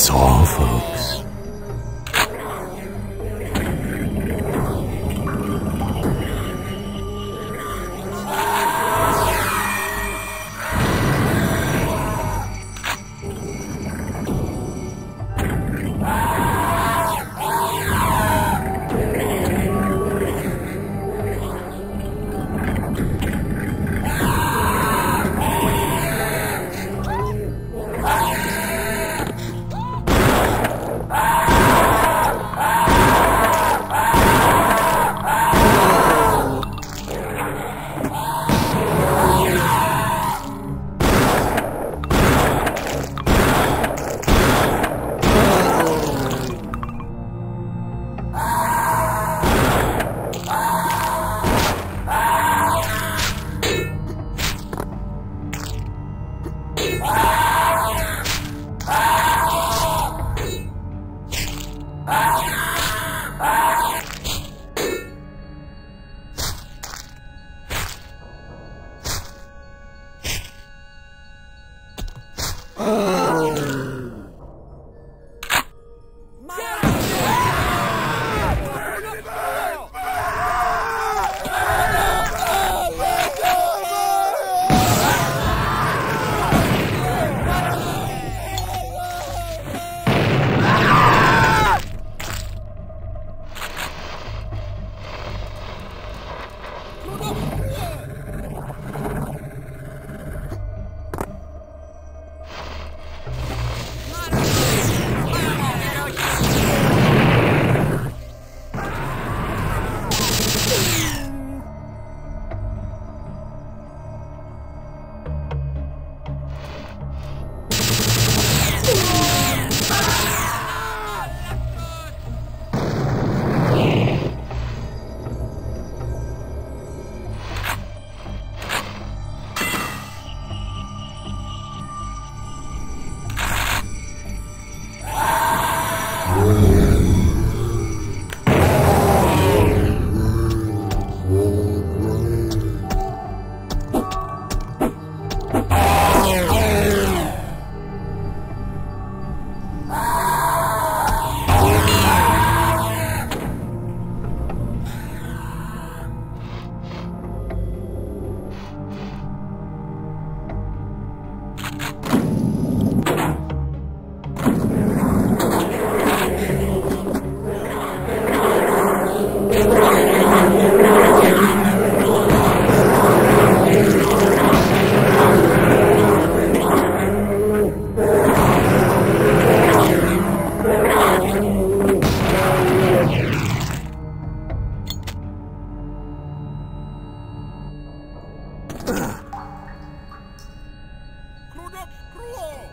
That's all, folks. Ah! 黒田黒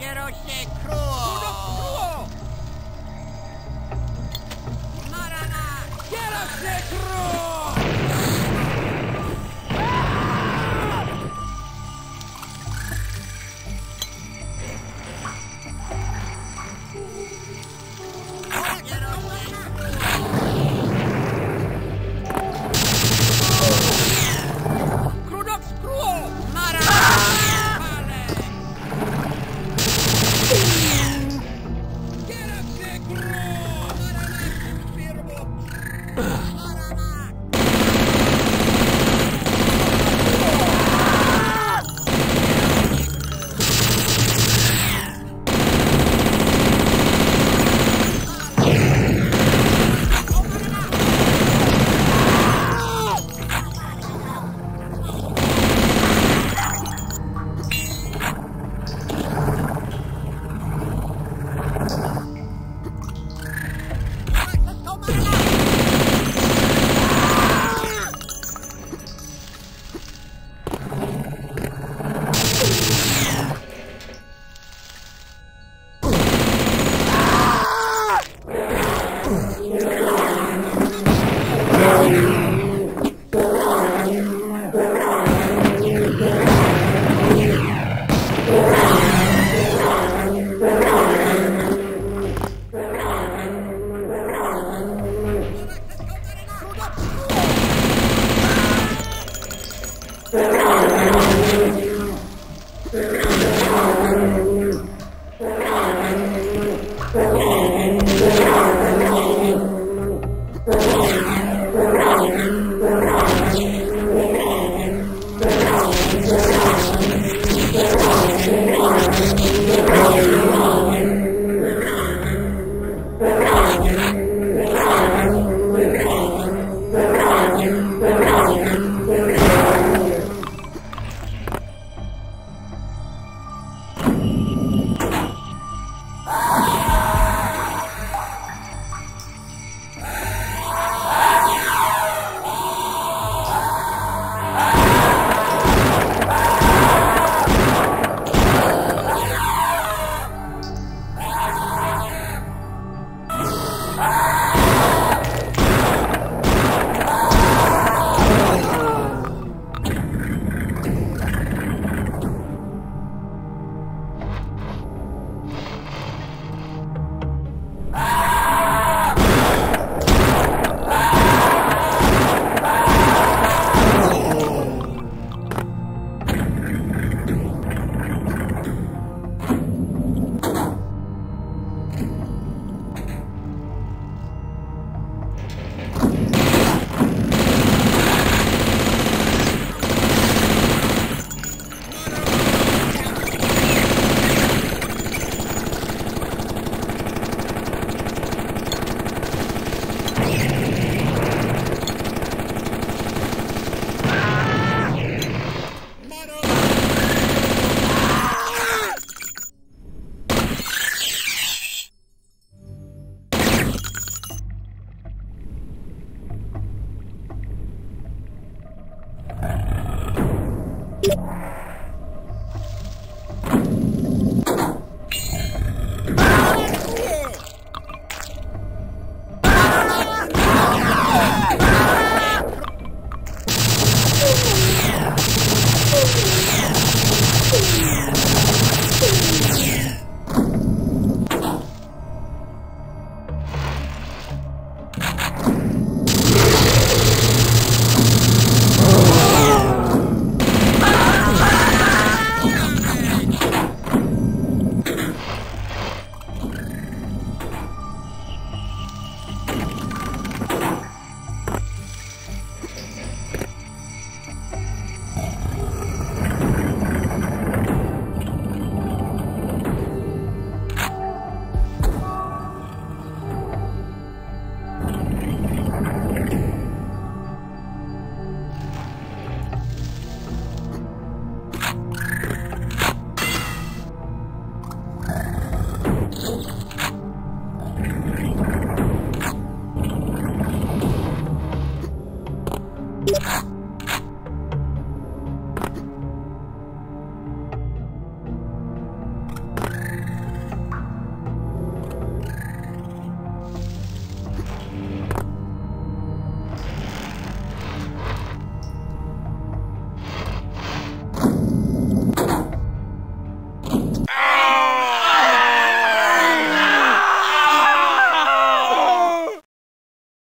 Quiero ser cruel. Marana. Quiero ser cruel.